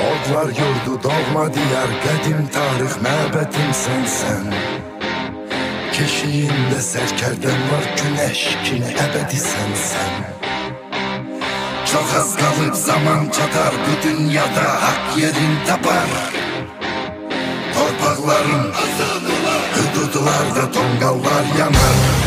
Torpaqlar yurdu, doğma diyar, qədim tarix, məbədim sənsən Keşiyində sərkərdən var, günəş kimi əbədi sənsən Çox az qalıb zaman çatar, bu dünyada hak yerin tapar. Torpaqların azad hüdudlarda tonqallar yanar.